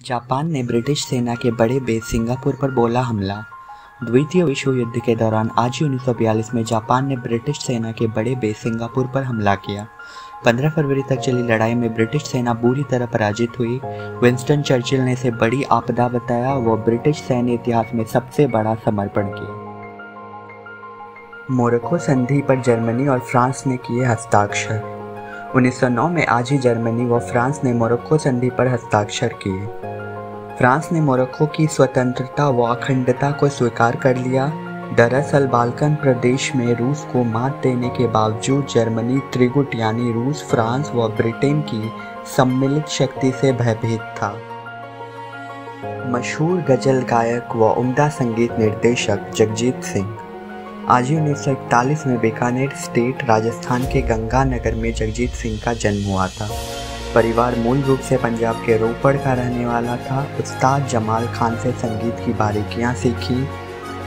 Japan ने British सेना के बड़े बेस सिंगापुर पर बोला हमला। द्वितीय विश्व युद्ध के दौरान आज ही उन्नीस सौ बयालीस में जापान ने ब्रिटिश सेना के बड़े बेस सिंगापुर पर हमला किया। 15 फरवरी तक चली लड़ाई में ब्रिटिश सेना बुरी तरह पराजित हुई। विंस्टन चर्चिल ने इसे बड़ी आपदा बताया वो ब्रिटिश सैन्य इतिहास में सबसे बड़ा समर्पण किया। मोरक्को संधि पर जर्मनी और फ्रांस ने किए हस्ताक्षर। 1909 में आज ही जर्मनी व फ्रांस ने मोरक्को संधि पर हस्ताक्षर किए। फ्रांस ने मोरक्को की स्वतंत्रता व अखंडता को स्वीकार कर लिया। दरअसल, बाल्कन प्रदेश में रूस को मात देने के बावजूद जर्मनी त्रिगुट यानी रूस, फ्रांस व ब्रिटेन की सम्मिलित शक्ति से भयभीत था। मशहूर गज़ल गायक व उम्दा संगीत निर्देशक जगजीत सिंह। आज ही उन्नीस में बीकानेर स्टेट राजस्थान के गंगानगर में जगजीत सिंह का जन्म हुआ था। परिवार मूल रूप से पंजाब के रोपड़ का रहने वाला था। उस्ताद जमाल खान से संगीत की बारीकियाँ सीखी।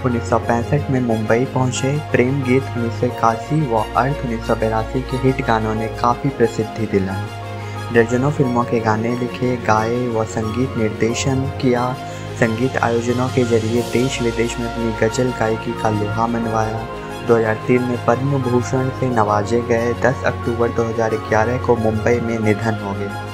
उन्नीस सौ पैंसठ में मुंबई पहुँचे। प्रेम गीत उन्नीस व अर्थ उन्नीस के हिट गानों ने काफ़ी प्रसिद्धि दिलाई। दर्जनों फ़िल्मों के गाने लिखे, गाए व संगीत निर्देशन किया। संगीत आयोजनों के ज़रिए देश विदेश में अपनी गज़ल गायकी का लोहा मनवाया। 2003 में पद्म भूषण से नवाजे गए 10 अक्टूबर 2011 को मुंबई में निधन हो गया